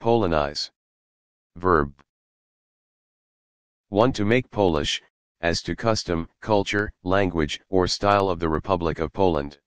Polonize. Verb. 1. To make Polish, as to custom, culture, language, or style of the Republic of Poland.